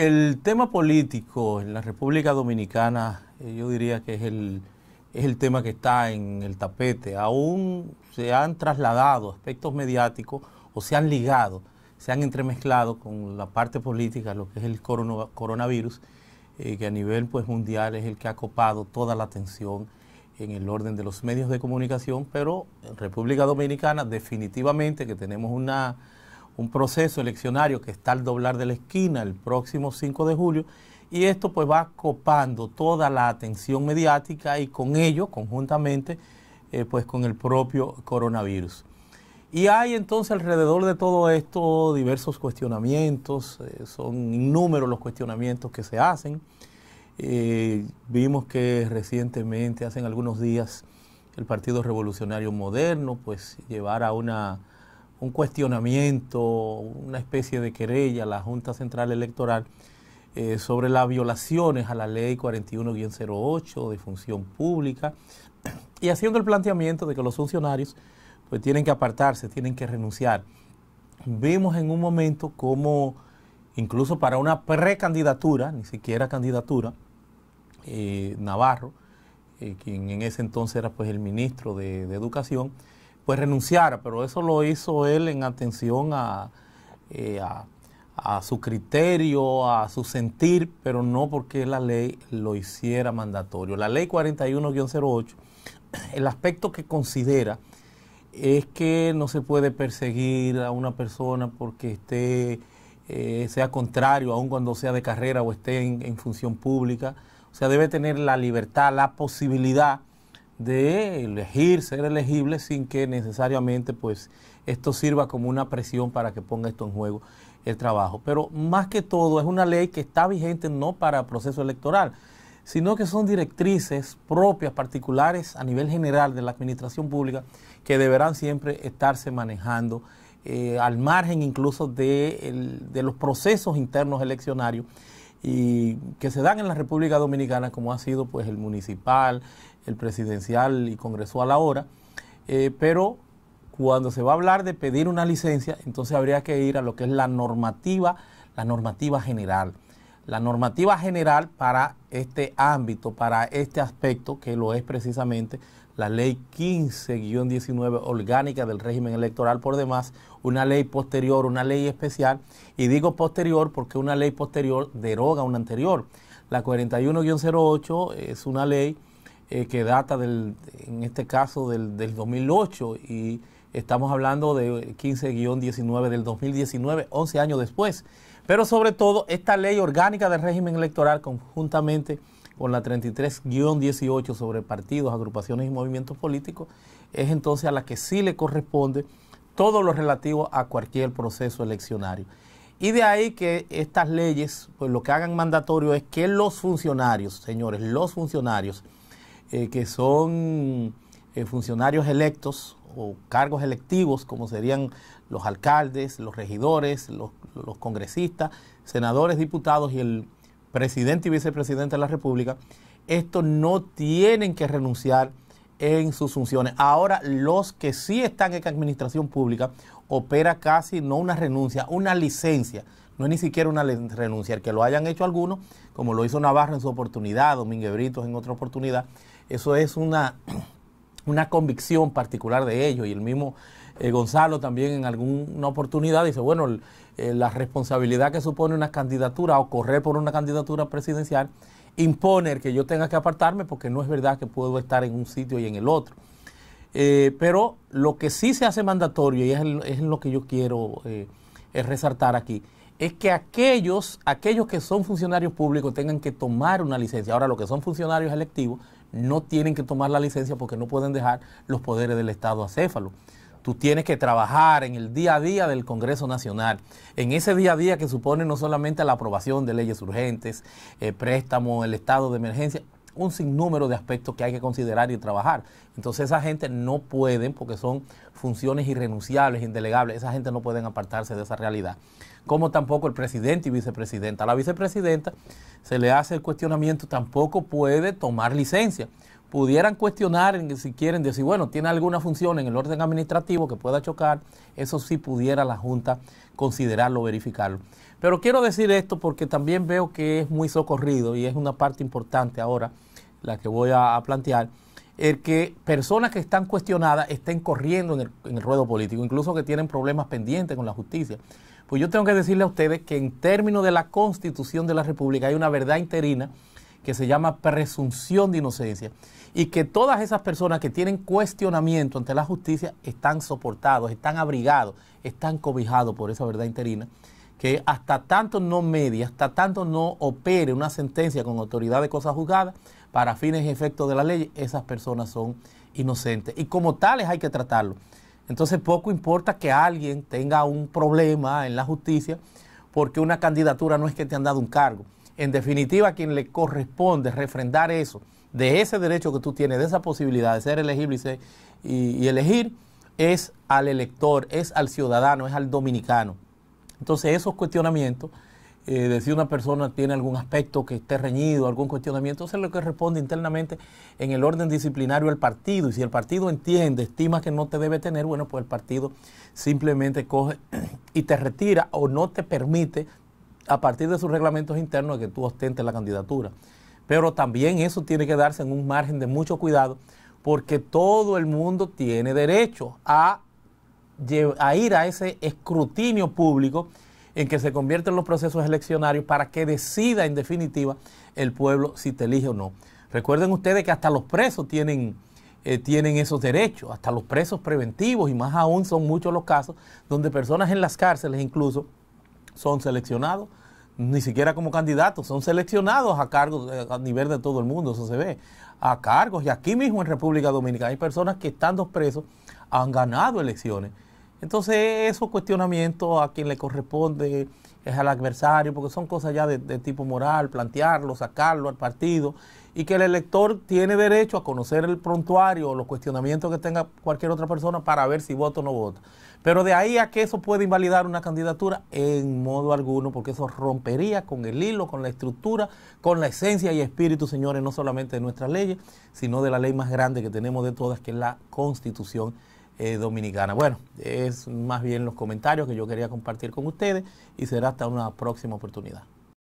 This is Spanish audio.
El tema político en la República Dominicana, eh, yo diría que es el, es el tema que está en el tapete. Aún se han trasladado aspectos mediáticos o se han ligado, se han entremezclado con la parte política, lo que es el coronavirus, eh, que a nivel pues, mundial es el que ha copado toda la atención en el orden de los medios de comunicación, pero en República Dominicana definitivamente que tenemos una, un proceso eleccionario que está al doblar de la esquina el próximo 5 de julio y esto pues va copando toda la atención mediática y con ello conjuntamente eh, pues con el propio coronavirus. Y hay entonces alrededor de todo esto diversos cuestionamientos, eh, son innúmeros los cuestionamientos que se hacen. Eh, vimos que recientemente, hace algunos días, el Partido Revolucionario Moderno pues llevara una, un cuestionamiento, una especie de querella a la Junta Central Electoral eh, sobre las violaciones a la ley 41-08 de función pública y haciendo el planteamiento de que los funcionarios pues tienen que apartarse, tienen que renunciar. Vimos en un momento como incluso para una precandidatura, ni siquiera candidatura, eh, Navarro, eh, quien en ese entonces era pues el ministro de, Educación, pues renunciara, pero eso lo hizo él en atención eh, a, a, su criterio, a su sentir, pero no porque la ley lo hiciera mandatorio. La ley 41-08, el aspecto que considera es que no se puede perseguir a una persona porque esté, sea contrario, aun cuando sea de carrera o esté en función pública, o sea, debe tener la libertad, la posibilidad de elegir, ser elegible sin que necesariamente pues esto sirva como una presión para que ponga esto en juego el trabajo. Pero más que todo es una ley que está vigente no para proceso electoral, sino que son directrices propias, particulares a nivel general de la administración pública que deberán siempre estarse manejando eh, al margen incluso de, de los procesos internos eleccionarios y que se dan en la República Dominicana, como ha sido pues el municipal, el presidencial y congresual ahora, eh, pero cuando se va a hablar de pedir una licencia, entonces habría que ir a lo que es la normativa, la normativa general. La normativa general para este ámbito, para este aspecto, que lo es precisamente la ley 15-19 orgánica del régimen electoral por demás, una ley posterior, una ley especial, y digo posterior porque una ley posterior deroga una anterior. La 41-08 es una ley eh, que data del, en este caso del, del 2008 y estamos hablando de 15-19 del 2019, 11 años después. Pero sobre todo esta ley orgánica del régimen electoral conjuntamente con la 33-18 sobre partidos, agrupaciones y movimientos políticos, es entonces a la que sí le corresponde todo lo relativo a cualquier proceso eleccionario. Y de ahí que estas leyes, pues lo que hagan mandatorio es que los funcionarios, señores, los funcionarios eh, que son eh, funcionarios electos o cargos electivos, como serían los alcaldes, los regidores, los, congresistas, senadores, diputados y el presidente y vicepresidente de la República, estos no tienen que renunciar en sus funciones. Ahora, los que sí están en administración pública, opera casi no una renuncia, una licencia. No es ni siquiera una renuncia. El que lo hayan hecho algunos, como lo hizo Navarro en su oportunidad, Domínguez Britos en otra oportunidad, eso es una, una convicción particular de ellos. Y el mismo eh, Gonzalo también en alguna oportunidad dice, bueno, eh, la responsabilidad que supone una candidatura o correr por una candidatura presidencial imponer que yo tenga que apartarme porque no es verdad que puedo estar en un sitio y en el otro. Eh, pero lo que sí se hace mandatorio, y es, es lo que yo quiero eh, resaltar aquí, es que aquellos, aquellos que son funcionarios públicos tengan que tomar una licencia. Ahora, los que son funcionarios electivos no tienen que tomar la licencia porque no pueden dejar los poderes del Estado acéfalo. Tú tienes que trabajar en el día a día del Congreso Nacional, en ese día a día que supone no solamente la aprobación de leyes urgentes, eh, préstamos, el estado de emergencia, un sinnúmero de aspectos que hay que considerar y trabajar. Entonces esa gente no pueden, porque son funciones irrenunciables, indelegables, esa gente no pueden apartarse de esa realidad. como tampoco el presidente y vicepresidenta. A la vicepresidenta se le hace el cuestionamiento, tampoco puede tomar licencia. Pudieran cuestionar si quieren decir, bueno, tiene alguna función en el orden administrativo que pueda chocar, eso sí pudiera la Junta considerarlo, verificarlo. Pero quiero decir esto porque también veo que es muy socorrido y es una parte importante ahora la que voy a, plantear, el que personas que están cuestionadas estén corriendo en el, en el ruedo político, incluso que tienen problemas pendientes con la justicia. Pues yo tengo que decirle a ustedes que en términos de la constitución de la República hay una verdad interina que se llama presunción de inocencia y que todas esas personas que tienen cuestionamiento ante la justicia están soportados, están abrigados, están cobijados por esa verdad interina, que hasta tanto no medie, hasta tanto no opere una sentencia con autoridad de cosas juzgadas, para fines y efectos de la ley, esas personas son inocentes. Y como tales hay que tratarlo. Entonces poco importa que alguien tenga un problema en la justicia, porque una candidatura no es que te han dado un cargo. En definitiva, a quien le corresponde refrendar eso, de ese derecho que tú tienes, de esa posibilidad de ser elegible y, elegir, es al elector, es al ciudadano, es al dominicano. Entonces esos cuestionamientos eh, de si una persona tiene algún aspecto que esté reñido, algún cuestionamiento, eso es lo que responde internamente en el orden disciplinario del partido. Y si el partido entiende, estima que no te debe tener, bueno, pues el partido simplemente coge y te retira o no te permite, a partir de sus reglamentos internos, que tú ostentes la candidatura. Pero también eso tiene que darse en un margen de mucho cuidado, porque todo el mundo tiene derecho a, ir a ese escrutinio público en que se convierten los procesos eleccionarios para que decida en definitiva el pueblo si te elige o no. Recuerden ustedes que hasta los presos tienen, eh, tienen esos derechos, hasta los presos preventivos y más aún son muchos los casos donde personas en las cárceles incluso son seleccionados, ni siquiera como candidatos, son seleccionados a cargos a nivel de todo el mundo, eso se ve, a cargos y aquí mismo en República Dominicana hay personas que estando presos han ganado elecciones. Entonces, esos cuestionamientos a quien le corresponde es al adversario, porque son cosas ya de, tipo moral, plantearlo, sacarlo al partido, y que el elector tiene derecho a conocer el prontuario o los cuestionamientos que tenga cualquier otra persona para ver si vota o no vota. Pero de ahí a que eso puede invalidar una candidatura, en modo alguno, porque eso rompería con el hilo, con la estructura, con la esencia y espíritu, señores, no solamente de nuestras leyes, sino de la ley más grande que tenemos de todas, que es la Constitución eh, dominicana. Bueno, es más bien los comentarios que yo quería compartir con ustedes y será hasta una próxima oportunidad.